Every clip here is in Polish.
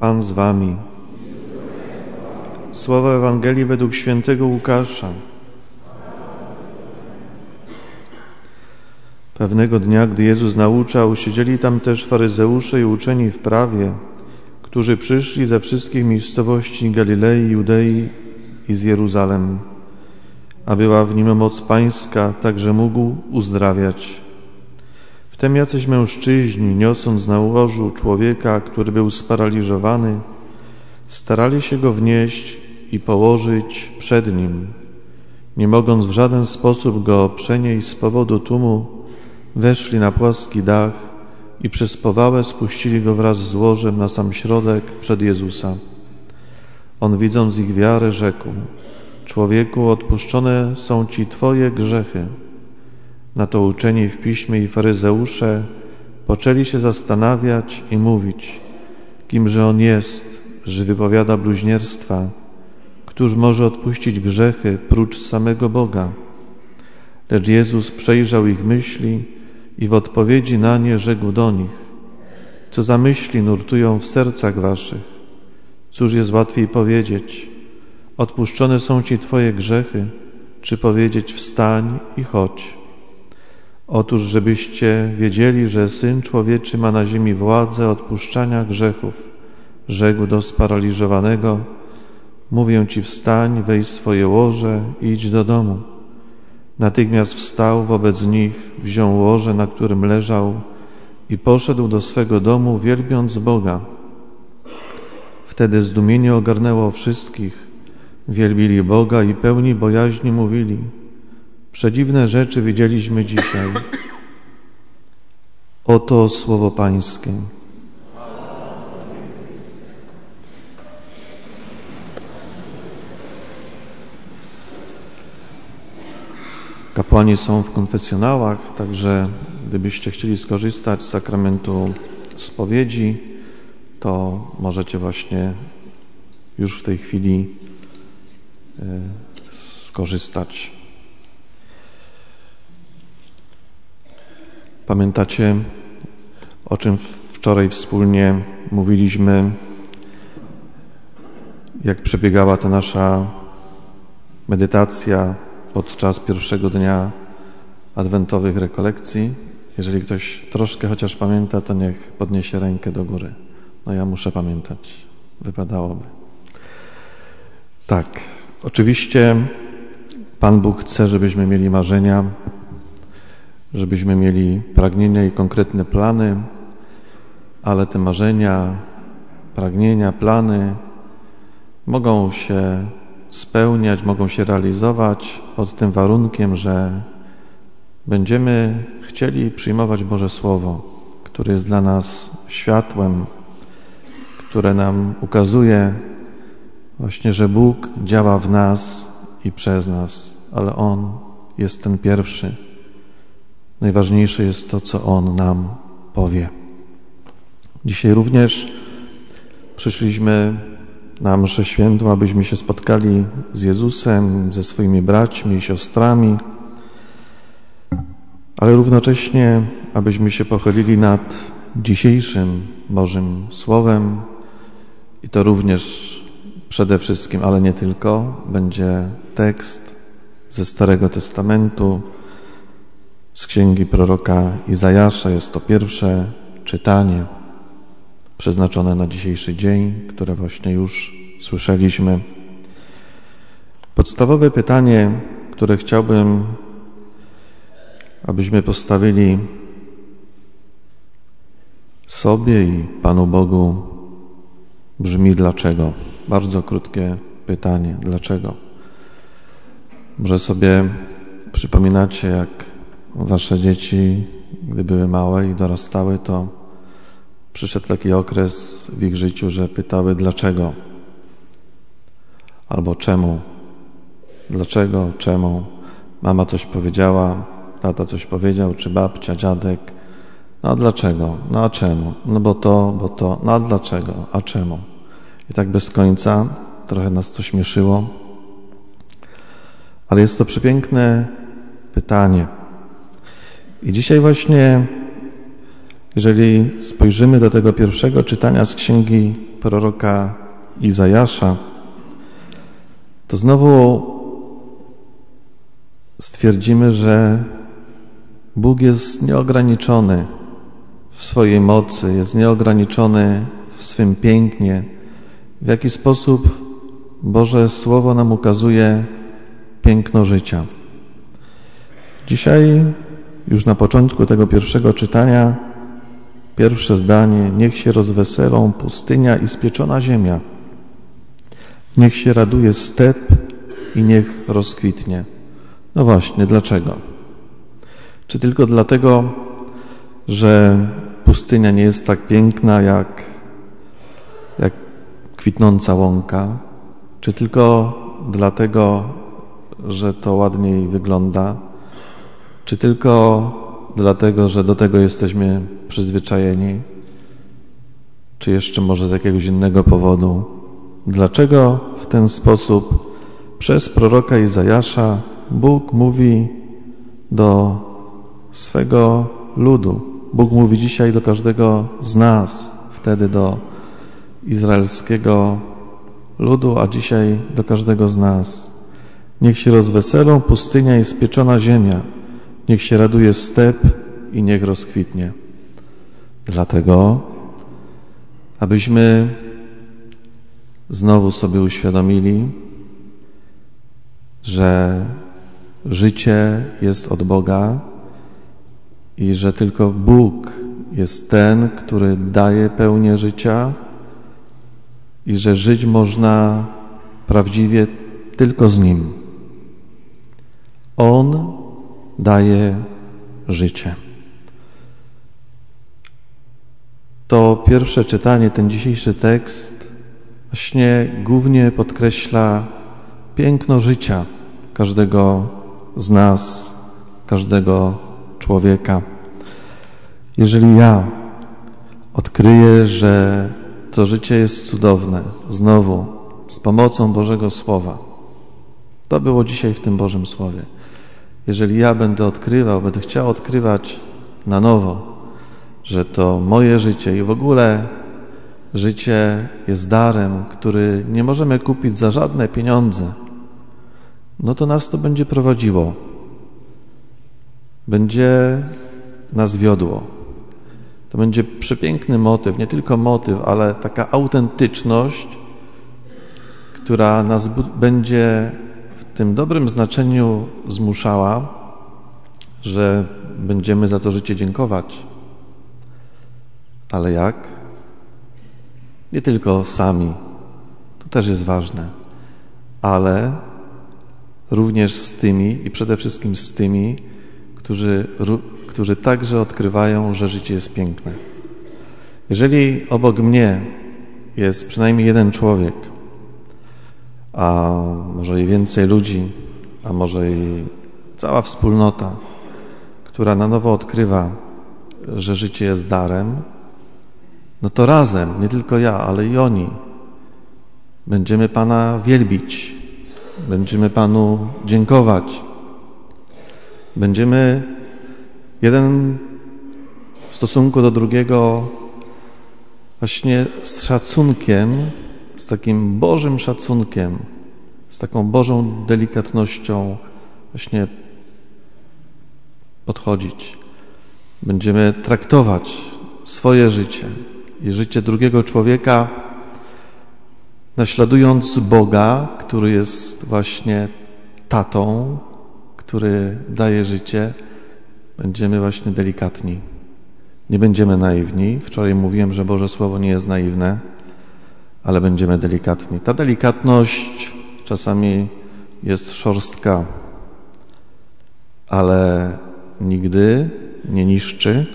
Pan z wami. Słowa Ewangelii według świętego Łukasza. Pewnego dnia, gdy Jezus nauczał, siedzieli tam też faryzeusze i uczeni w prawie, którzy przyszli ze wszystkich miejscowości Galilei, Judei i z Jeruzalem, a była w nim moc Pańska, tak że mógł uzdrawiać. Wtem jacyś mężczyźni, niosąc na łożu człowieka, który był sparaliżowany, starali się go wnieść i położyć przed nim. Nie mogąc w żaden sposób go przenieść z powodu tłumu, weszli na płaski dach i przez powałę spuścili go wraz z łożem na sam środek przed Jezusa. On widząc ich wiarę rzekł, człowieku odpuszczone są Ci Twoje grzechy. Na to uczeni w piśmie i faryzeusze poczęli się zastanawiać i mówić, kimże on jest, że wypowiada bluźnierstwa, któż może odpuścić grzechy prócz samego Boga. Lecz Jezus przejrzał ich myśli i w odpowiedzi na nie rzekł do nich, co za myśli nurtują w sercach waszych. Cóż jest łatwiej powiedzieć, odpuszczone są Ci Twoje grzechy, czy powiedzieć wstań i chodź. Otóż, żebyście wiedzieli, że Syn Człowieczy ma na ziemi władzę odpuszczania grzechów, rzekł do sparaliżowanego, mówię Ci wstań, weź swoje łoże i idź do domu. Natychmiast wstał wobec nich, wziął łoże, na którym leżał i poszedł do swego domu, wielbiąc Boga. Wtedy zdumienie ogarnęło wszystkich. Wielbili Boga i pełni bojaźni mówili – Przedziwne rzeczy widzieliśmy dzisiaj. Oto słowo Pańskie. Kapłani są w konfesjonałach, także gdybyście chcieli skorzystać z sakramentu spowiedzi, to możecie właśnie już w tej chwili e, skorzystać. Pamiętacie, o czym wczoraj wspólnie mówiliśmy, jak przebiegała ta nasza medytacja podczas pierwszego dnia adwentowych rekolekcji? Jeżeli ktoś troszkę chociaż pamięta, to niech podniesie rękę do góry. No ja muszę pamiętać, wypadałoby. Tak, oczywiście Pan Bóg chce, żebyśmy mieli marzenia, żebyśmy mieli pragnienia i konkretne plany, ale te marzenia, pragnienia, plany mogą się spełniać, mogą się realizować pod tym warunkiem, że będziemy chcieli przyjmować Boże Słowo, które jest dla nas światłem, które nam ukazuje właśnie, że Bóg działa w nas i przez nas, ale On jest ten pierwszy Najważniejsze jest to, co On nam powie. Dzisiaj również przyszliśmy na mszę świętą, abyśmy się spotkali z Jezusem, ze swoimi braćmi i siostrami, ale równocześnie, abyśmy się pochylili nad dzisiejszym Bożym Słowem i to również przede wszystkim, ale nie tylko, będzie tekst ze Starego Testamentu, z księgi proroka Izajasza. Jest to pierwsze czytanie przeznaczone na dzisiejszy dzień, które właśnie już słyszeliśmy. Podstawowe pytanie, które chciałbym, abyśmy postawili sobie i Panu Bogu, brzmi dlaczego. Bardzo krótkie pytanie. Dlaczego? Może sobie przypominacie, jak wasze dzieci, gdy były małe i dorastały, to przyszedł taki okres w ich życiu, że pytały dlaczego albo czemu. Dlaczego, czemu? Mama coś powiedziała, tata coś powiedział, czy babcia, dziadek. No a dlaczego? No a czemu? No bo to, bo to. No a dlaczego? A czemu? I tak bez końca trochę nas to śmieszyło. Ale jest to przepiękne pytanie. I dzisiaj właśnie, jeżeli spojrzymy do tego pierwszego czytania z Księgi proroka Izajasza, to znowu stwierdzimy, że Bóg jest nieograniczony w swojej mocy, jest nieograniczony w swym pięknie. W jaki sposób Boże Słowo nam ukazuje piękno życia. Dzisiaj, już na początku tego pierwszego czytania, pierwsze zdanie: Niech się rozweselą pustynia i spieczona ziemia. Niech się raduje step i niech rozkwitnie. No właśnie, dlaczego? Czy tylko dlatego, że pustynia nie jest tak piękna jak, jak kwitnąca łąka? Czy tylko dlatego, że to ładniej wygląda? Czy tylko dlatego, że do tego jesteśmy przyzwyczajeni? Czy jeszcze może z jakiegoś innego powodu? Dlaczego w ten sposób przez proroka Izajasza Bóg mówi do swego ludu? Bóg mówi dzisiaj do każdego z nas, wtedy do izraelskiego ludu, a dzisiaj do każdego z nas. Niech się rozweselą pustynia i spieczona ziemia, niech się raduje step i niech rozkwitnie. Dlatego, abyśmy znowu sobie uświadomili, że życie jest od Boga i że tylko Bóg jest ten, który daje pełnię życia i że żyć można prawdziwie tylko z Nim. On daje życie. To pierwsze czytanie, ten dzisiejszy tekst właśnie głównie podkreśla piękno życia każdego z nas, każdego człowieka. Jeżeli ja odkryję, że to życie jest cudowne, znowu z pomocą Bożego Słowa. To było dzisiaj w tym Bożym Słowie. Jeżeli ja będę odkrywał, będę chciał odkrywać na nowo, że to moje życie i w ogóle życie jest darem, który nie możemy kupić za żadne pieniądze, no to nas to będzie prowadziło. Będzie nas wiodło. To będzie przepiękny motyw, nie tylko motyw, ale taka autentyczność, która nas będzie tym dobrym znaczeniu zmuszała, że będziemy za to życie dziękować. Ale jak? Nie tylko sami, to też jest ważne, ale również z tymi i przede wszystkim z tymi, którzy którzy także odkrywają, że życie jest piękne. Jeżeli obok mnie jest przynajmniej jeden człowiek, a może i więcej ludzi, a może i cała wspólnota, która na nowo odkrywa, że życie jest darem, no to razem, nie tylko ja, ale i oni, będziemy Pana wielbić, będziemy Panu dziękować, będziemy Jeden w stosunku do drugiego właśnie z szacunkiem, z takim Bożym szacunkiem, z taką Bożą delikatnością właśnie podchodzić. Będziemy traktować swoje życie i życie drugiego człowieka, naśladując Boga, który jest właśnie tatą, który daje życie Będziemy właśnie delikatni. Nie będziemy naiwni. Wczoraj mówiłem, że Boże Słowo nie jest naiwne, ale będziemy delikatni. Ta delikatność czasami jest szorstka, ale nigdy nie niszczy,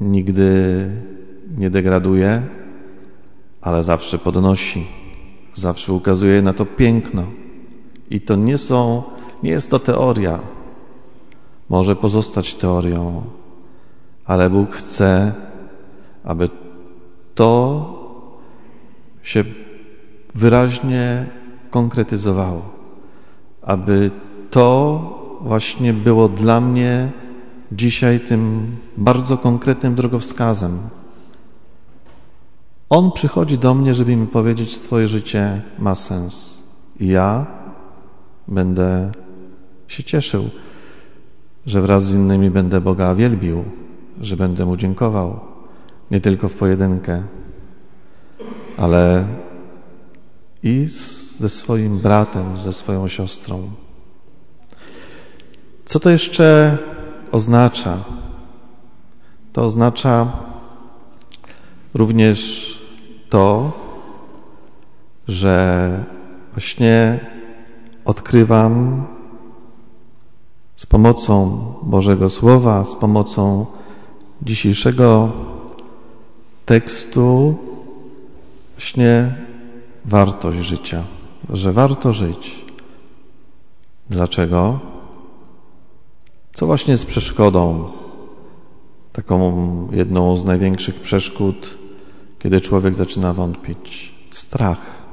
nigdy nie degraduje, ale zawsze podnosi, zawsze ukazuje na to piękno. I to nie są, nie jest to teoria, może pozostać teorią, ale Bóg chce, aby to się wyraźnie konkretyzowało, aby to właśnie było dla mnie dzisiaj tym bardzo konkretnym drogowskazem. On przychodzi do mnie, żeby mi powiedzieć, Twoje życie ma sens. I ja będę się cieszył, że wraz z innymi będę Boga wielbił, że będę Mu dziękował, nie tylko w pojedynkę, ale i ze swoim bratem, ze swoją siostrą. Co to jeszcze oznacza? To oznacza również to, że właśnie odkrywam z pomocą Bożego Słowa, z pomocą dzisiejszego tekstu właśnie wartość życia, że warto żyć. Dlaczego? Co właśnie jest przeszkodą, taką jedną z największych przeszkód, kiedy człowiek zaczyna wątpić? Strach.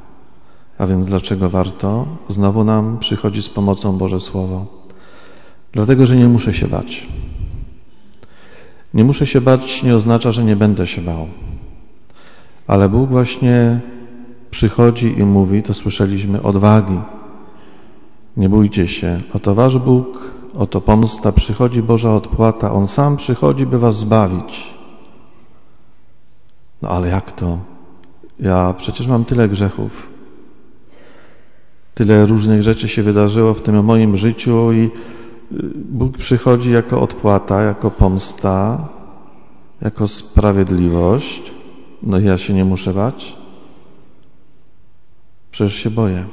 A więc dlaczego warto? Znowu nam przychodzi z pomocą Boże Słowo. Dlatego, że nie muszę się bać. Nie muszę się bać nie oznacza, że nie będę się bał. Ale Bóg właśnie przychodzi i mówi, to słyszeliśmy, odwagi. Nie bójcie się, oto wasz Bóg, oto pomsta, przychodzi Boża odpłata, On sam przychodzi, by was zbawić. No ale jak to? Ja przecież mam tyle grzechów. Tyle różnych rzeczy się wydarzyło w tym moim życiu i y, Bóg przychodzi jako odpłata, jako pomsta, jako sprawiedliwość. No ja się nie muszę bać. Przecież się boję.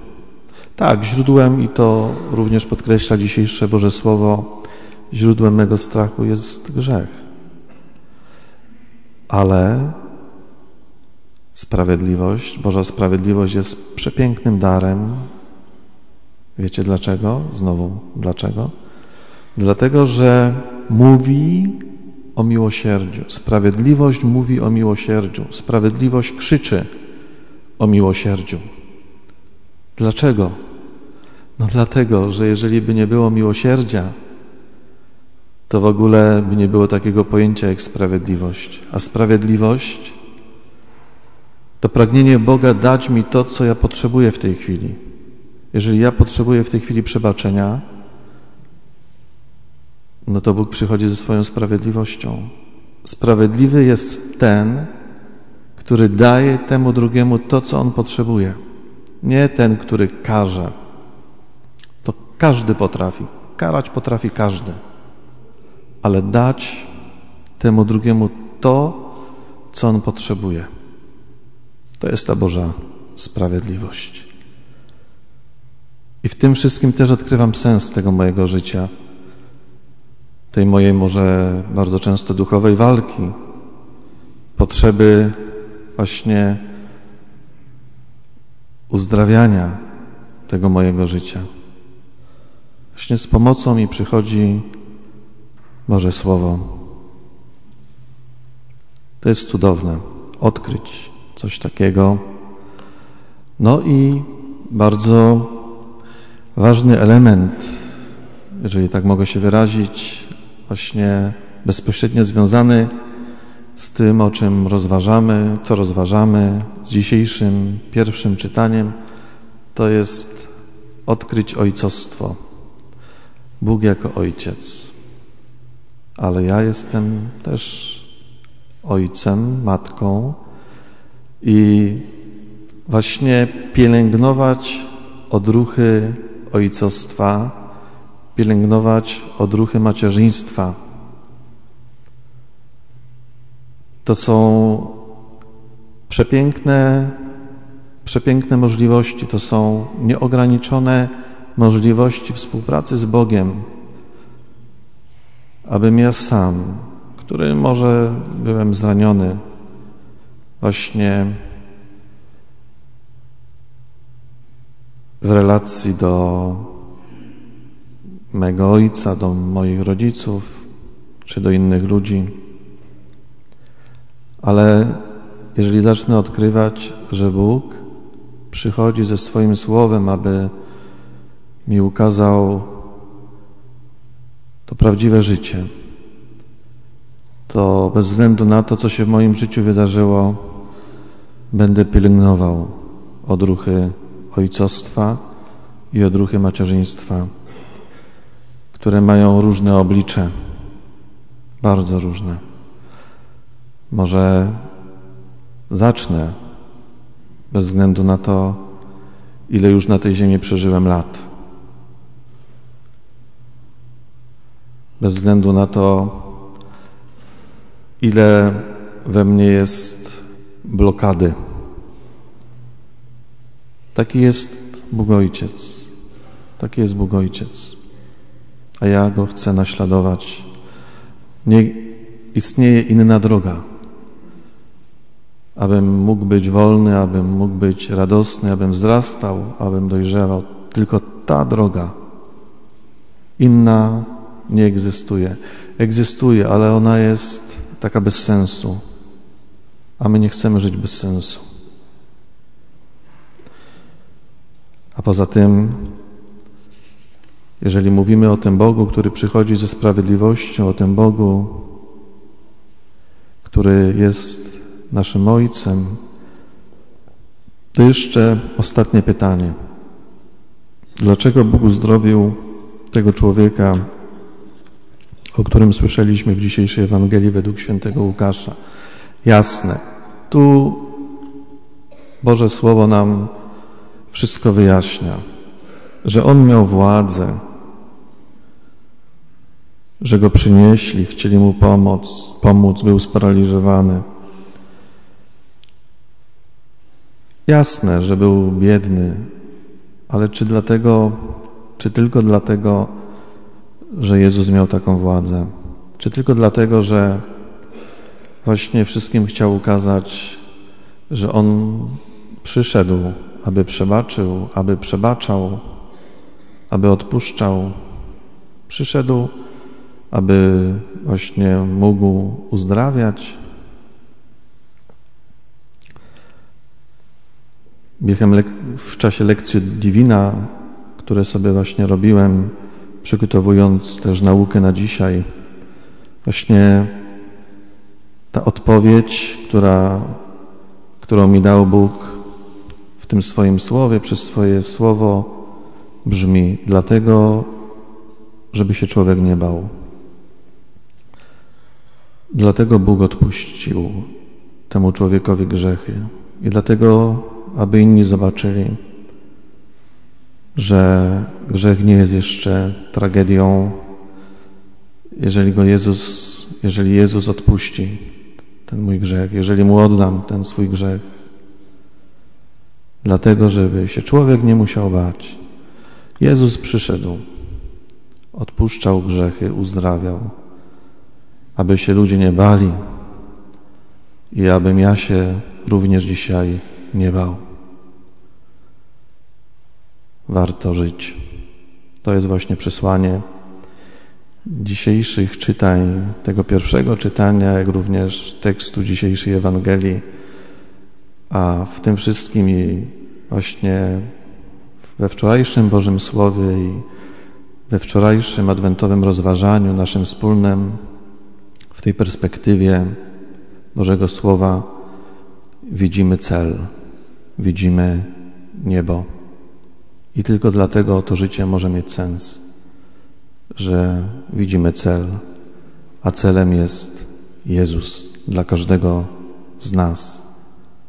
Tak, źródłem, i to również podkreśla dzisiejsze Boże Słowo, źródłem mego strachu jest grzech. Ale sprawiedliwość, Boża sprawiedliwość jest przepięknym darem. Wiecie dlaczego? Znowu dlaczego? Dlatego, że mówi o miłosierdziu. Sprawiedliwość mówi o miłosierdziu. Sprawiedliwość krzyczy o miłosierdziu. Dlaczego? No dlatego, że jeżeli by nie było miłosierdzia, to w ogóle by nie było takiego pojęcia jak sprawiedliwość. A sprawiedliwość to pragnienie Boga dać mi to, co ja potrzebuję w tej chwili. Jeżeli ja potrzebuję w tej chwili przebaczenia, no to Bóg przychodzi ze swoją sprawiedliwością. Sprawiedliwy jest ten, który daje temu drugiemu to, co on potrzebuje. Nie ten, który karze. To każdy potrafi. Karać potrafi każdy. Ale dać temu drugiemu to, co on potrzebuje. To jest ta Boża sprawiedliwość. I w tym wszystkim też odkrywam sens tego mojego życia, tej mojej może bardzo często duchowej walki, potrzeby właśnie uzdrawiania tego mojego życia. Właśnie z pomocą mi przychodzi Boże Słowo. To jest cudowne, odkryć coś takiego. No i bardzo ważny element, jeżeli tak mogę się wyrazić, właśnie bezpośrednio związany z tym, o czym rozważamy, co rozważamy z dzisiejszym pierwszym czytaniem, to jest odkryć ojcostwo. Bóg jako ojciec. Ale ja jestem też ojcem, matką i właśnie pielęgnować odruchy ojcostwa, pielęgnować odruchy macierzyństwa. To są przepiękne, przepiękne możliwości, to są nieograniczone możliwości współpracy z Bogiem, abym ja sam, który może byłem zraniony, właśnie w relacji do mego ojca, do moich rodziców czy do innych ludzi. Ale jeżeli zacznę odkrywać, że Bóg przychodzi ze swoim słowem, aby mi ukazał to prawdziwe życie, to bez względu na to, co się w moim życiu wydarzyło, będę pielęgnował odruchy ojcostwa i odruchy macierzyństwa, które mają różne oblicze, bardzo różne. Może zacznę bez względu na to, ile już na tej ziemi przeżyłem lat. Bez względu na to, ile we mnie jest blokady. Taki jest Bóg Ojciec. Taki jest Bóg Ojciec. A ja Go chcę naśladować. Nie istnieje inna droga. Abym mógł być wolny, abym mógł być radosny, abym wzrastał, abym dojrzewał. Tylko ta droga. Inna nie egzystuje. Egzystuje, ale ona jest taka bez sensu. A my nie chcemy żyć bez sensu. A poza tym, jeżeli mówimy o tym Bogu, który przychodzi ze sprawiedliwością, o tym Bogu, który jest naszym Ojcem, to jeszcze ostatnie pytanie. Dlaczego Bóg uzdrowił tego człowieka, o którym słyszeliśmy w dzisiejszej Ewangelii według świętego Łukasza? Jasne. Tu Boże Słowo nam wszystko wyjaśnia, że On miał władzę, że Go przynieśli, chcieli Mu pomóc, pomóc, był sparaliżowany. Jasne, że był biedny, ale czy dlatego, czy tylko dlatego, że Jezus miał taką władzę? Czy tylko dlatego, że właśnie wszystkim chciał ukazać, że On przyszedł, aby przebaczył, aby przebaczał, aby odpuszczał. Przyszedł, aby właśnie mógł uzdrawiać. w czasie lekcji Divina, które sobie właśnie robiłem, przygotowując też naukę na dzisiaj, właśnie ta odpowiedź, która, którą mi dał Bóg w tym swoim słowie, przez swoje słowo, brzmi: Dlatego, żeby się człowiek nie bał. Dlatego Bóg odpuścił temu człowiekowi grzechy. I dlatego, aby inni zobaczyli, że grzech nie jest jeszcze tragedią, jeżeli go Jezus, jeżeli Jezus odpuści ten mój grzech, jeżeli mu oddam ten swój grzech. Dlatego, żeby się człowiek nie musiał bać. Jezus przyszedł, odpuszczał grzechy, uzdrawiał, aby się ludzie nie bali i abym ja się również dzisiaj nie bał. Warto żyć. To jest właśnie przesłanie dzisiejszych czytań, tego pierwszego czytania, jak również tekstu dzisiejszej Ewangelii, a w tym wszystkim i właśnie we wczorajszym Bożym Słowie i we wczorajszym adwentowym rozważaniu naszym wspólnym w tej perspektywie Bożego Słowa widzimy cel, widzimy niebo. I tylko dlatego to życie może mieć sens że widzimy cel, a celem jest Jezus dla każdego z nas,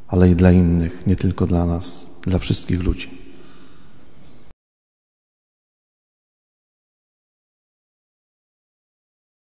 ale i dla innych, nie tylko dla nas, dla wszystkich ludzi.